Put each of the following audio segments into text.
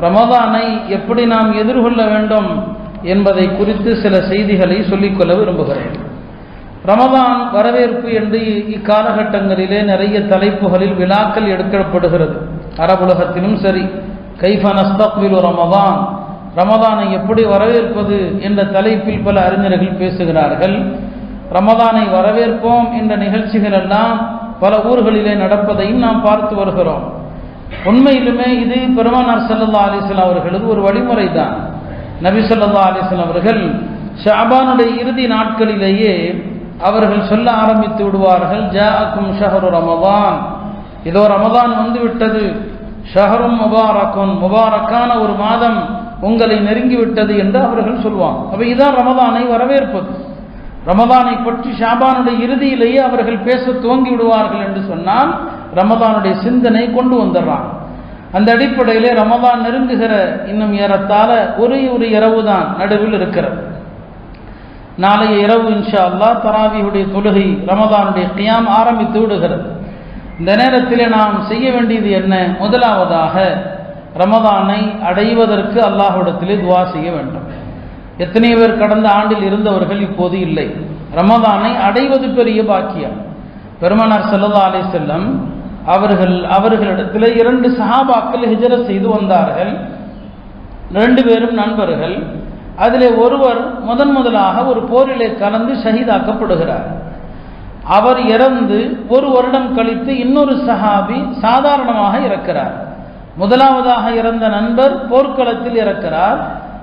ரமதானை எப்படி நாம் எதிர்கொள்ள வேண்டும் என்பதை குறித்து சில செய்திகளை சொல்லிக்கொள்ள விரும்புகிறேன். ரமதான் வரவேற்பு என்று இக்காலகட்டங்களிலே நிறைய தலைப்புகளில் விழாக்கள் எடுக்கப்படுகிறது. அரபுலகத்திலும் சரி. கைஃபனஸ்தக்விலு ரமதான்? ரமதானை எப்படி வரவேற்பது என்ற தலைப்பில் பல அறிஞர்கள் பேசுகிறார்கள். ரமதானை வரவேற்போம் என்ற நிகழ்ச்சிகள் எல்லாம் பல ஊர்களிலே நடப்பதையும் நாம் பார்த்து வருகிறோம். உண்மையிலுமே இது பெருமானார் சல்லா அலிஸ்லாம் அவர்களது ஒரு வழிமுறை தான் நபி சொல்லா அலிஸ்லாம் அவர்கள் ஷாபானுடைய இறுதி நாட்களிலேயே அவர்கள் சொல்ல ஆரம்பித்து விடுவார்கள் ஜாக்கும் ஷஹரு ரமதான். இதோ ரமதான் வந்து விட்டது ஷஹரும் முபாரக்கும் முபாரக்கான ஒரு மாதம் உங்களை நெருங்கி விட்டது என்று அவர்கள் சொல்வாங்க. அப்போ இதான் ரமதானை வரவேற்பது. ரமதானை பற்றி ஷாபானுடைய இறுதியிலேயே அவர்கள் பேச துவங்கி விடுவார்கள் என்று சொன்னால் ரமதானுடைய சிந்தனை கொண்டு வந்துடுறாங்க அந்த அடிப்படையிலே ரமதான் நெருங்குகிற இன்னும் ஏறத்தாழ ஒரே ஒரு இரவு தான் நடுவில் இருக்கிறது. நாளைய இரவு இன்ஷா அல்லா தராவியுடைய தொழுகை ரமதானுடைய கியாம் ஆரம்பித்து விடுகிறது. இந்த நேரத்திலே நாம் செய்ய வேண்டியது என்ன? முதலாவதாக ரமதானை அடைவதற்கு அல்லாஹ்விடத்திலே துவா செய்ய வேண்டும். எத்தனை பேர் கடந்த ஆண்டில் இருந்தவர்கள் இப்போது இல்லை. ரமதானை அடைவது பெரிய பாக்கியம். பெருமனார் செல்லதா அலை செல்லம் அவர்கள் அவர்களிடத்தில் இரண்டு சஹாபாக்கள் ஹிஜரத் செய்து வந்தார்கள். ரெண்டு பேரும் நண்பர்கள். அதிலே ஒருவர் முதன் முதலாக ஒரு போரிலே கலந்து ஷஹீதாக்கப்படுகிறார். அவர் இறந்து ஒரு வருடம் கழித்து இன்னொரு சஹாபி சாதாரணமாக இறக்கிறார். முதலாவதாக இறந்த நண்பர் போர்க்களத்தில் இறக்கிறார்.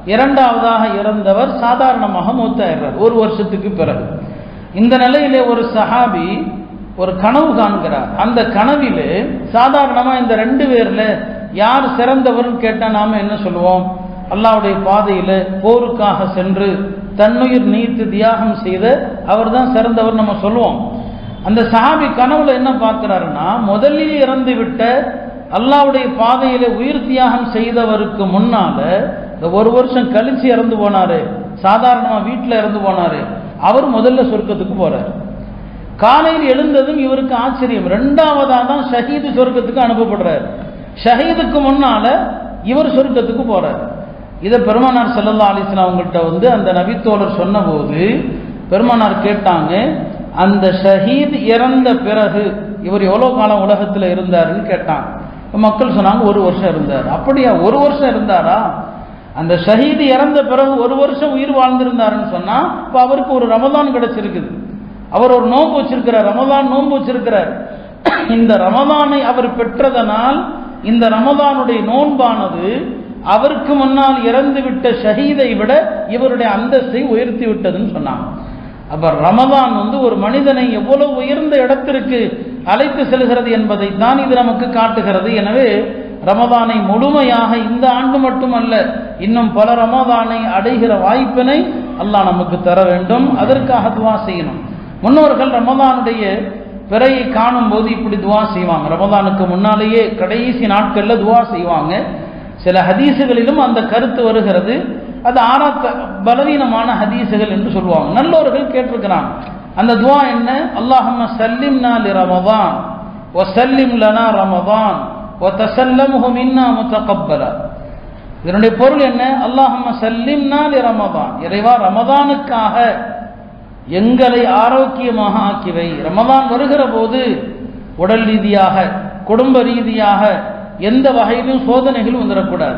இரண்டாவதாக இறந்தவர் சாதாரணமாக மூத்தாயிடுறார். ஒரு வருஷத்துக்கு பிறகு. இந்த நிலையிலே ஒரு சஹாபி ஒரு கனவு காண்கிறார். அந்த கனவில் சாதாரணமாக இந்த ரெண்டு பேரில் யார் சிறந்தவர்னு கேட்டால் நாம் என்ன சொல்லுவோம்? அல்லாவுடைய பாதையில் போருக்காக சென்று தன்னுயிர் நீத்து தியாகம் செய்த அவர் தான் சிறந்தவர் நம்ம சொல்லுவோம். அந்த சஹாபி கனவுல என்ன பார்க்கிறாருன்னா முதலில் இறந்து விட்ட அல்லாவுடைய பாதையில உயிர் தியாகம் செய்தவருக்கு முன்னால இந்த ஒரு வருஷம் கழிச்சு இறந்து போனாரு. சாதாரணமா வீட்டில் இறந்து போனாரு. அவர் முதல்ல சொர்க்கத்துக்கு போறாரு. காலையில் எழுந்ததும் இவருக்கு ஆச்சரியம். ரெண்டாவதாக தான் ஷஹீது சொர்க்கத்துக்கு அனுப்பப்படுறாரு. ஷஹீதுக்கு முன்னால இவர் சொர்க்கத்துக்கு போறார். இதை பெருமானார் செல்லல்லா அலிஸ்லாம் அவங்கள்ட்ட வந்து அந்த நபித்தோழர் சொன்னபோது பெருமானார் கேட்டாங்க அந்த ஷஹீத் இறந்த பிறகு இவர் எவ்வளோ காலம் உலகத்தில் இருந்தாருன்னு கேட்டாங்க. மக்கள் சொன்னாங்க ஒரு வருஷம் இருந்தார். அப்படியா ஒரு வருஷம் இருந்தாரா? அந்த ஷஹீது இறந்த பிறகு ஒரு வருஷம் உயிர் வாழ்ந்திருந்தாருன்னு சொன்னால் இப்போ அவருக்கு ஒரு ரமதான் கிடைச்சிருக்குது. அவர் ஒரு நோன்பு வச்சிருக்கிறார் ரமதான் நோன்பு வச்சிருக்கிறார். இந்த ரமதானை அவர் பெற்றதனால் இந்த ரமதானுடைய நோன்பானது அவருக்கு முன்னால் இறந்து விட்ட ஷஹீதை விட இவருடைய அந்தஸ்தை உயர்த்தி விட்டதுன்னு சொன்னாங்க. அப்ப ரமதான் வந்து ஒரு மனிதனை எவ்வளவு உயர்ந்த இடத்திற்கு அழைத்து செல்கிறது என்பதை தான் இது நமக்கு காட்டுகிறது. எனவே ரமதானை முழுமையாக இந்த ஆண்டு மட்டுமல்ல இன்னும் பல ரமதானை அடைகிற வாய்ப்பினை அல்லாஹ் நமக்கு தர வேண்டும். அதற்காக துவா செய்யணும். முன்னோர்கள் ரமதானுடைய பிறையை காணும் போது இப்படி துவா செய்வாங்க. ரமதானுக்கு முன்னாலேயே கடைசி நாட்களில் துவா செய்வாங்க. சில ஹதீசுகளிலும் அந்த கருத்து வருகிறது. அது ஆறாத்த பலவீனமான ஹதீசுகள் என்று சொல்லுவாங்க. நல்லோர்கள் கேட்டிருக்கிறாங்க. அந்த துவா என்ன? அல்லாஹம்ம சல்லிம் லி ரமதான் ஒ சல்லிம் லனா ரமதான் ஒ தசல்லம் மின்னா இதனுடைய பொருள் என்ன? அல்லாஹம்ம சல்லிம் லி ரமதான். இறைவா ரமதானுக்காக எங்களை ஆரோக்கியமாக ஆக்கிவை. ரமதான் வருகிற போது உடல் ரீதியாக குடும்ப ரீதியாக எந்த வகையிலும் சோதனைகள் வந்துடக்கூடாது.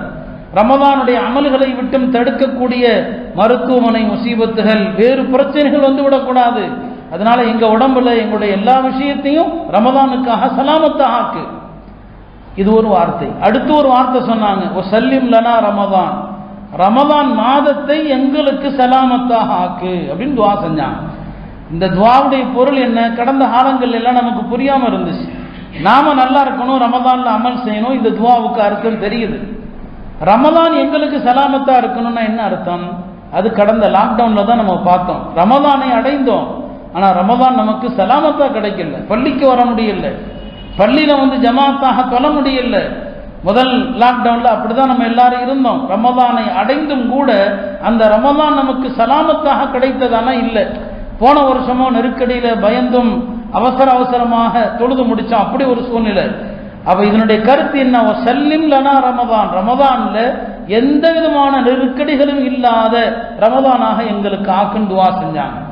ரமதானுடைய அமல்களை விட்டும் தடுக்கக்கூடிய மருத்துவமனை முசீபத்துகள் வேறு பிரச்சனைகள் வந்து விடக்கூடாது அதனால எங்க உடம்புல எங்களுடைய எல்லா விஷயத்தையும் ரமதானுக்காக சலாமத்தாக ஆக்கு. இது ஒரு வார்த்தை. அடுத்து ஒரு வார்த்தை சொன்னாங்க. ஓ சல்லிம் லனா ரமதான். ரமதான் மாதத்தை எங்களுக்கு சலாமத்தாக ஆக்கு அப்படின்னு துவா செஞ்சாங்க. இந்த துவாவுடைய பொருள் என்ன? கடந்த காலங்கள் எல்லாம் நமக்கு புரியாம இருந்துச்சு. நாம நல்லா இருக்கணும் ரமதான்ல அமல் செய்யணும் இந்த துவாவுக்கு அர்த்தம் தெரியுது. ரமதான் எங்களுக்கு சலாமத்தா இருக்கணும்னா என்ன அர்த்தம்? அது கடந்த லாக்டவுன்ல தான் நம்ம பார்த்தோம். ரமதானை அடைந்தோம். ஆனா ரமதான் நமக்கு சலாமத்தா கிடைக்கல. பள்ளிக்கு வர முடியல. பள்ளியில வந்து ஜமாத்தாக தொல முடியல. முதல் லாக்டவுன்ல அப்படிதான் நம்ம எல்லாரும் இருந்தோம். ரமதானை அடைந்தும் கூட அந்த ரமதான் நமக்கு சலாமத்தாக கிடைத்ததானா? இல்லை. போன வருஷமோ நெருக்கடியில் பயந்தும் அவசர அவசரமாக தொழுது முடித்தோம் அப்படி ஒரு சூழ்நிலை. அப்போ இதனுடைய கருத்து என்ன? சல்லிம் லனா ரமதான். ரமதானில் எந்த விதமான நெருக்கடிகளும் இல்லாத ரமதானாக எங்களுக்கு ஆக்குன்னு செஞ்சாங்க.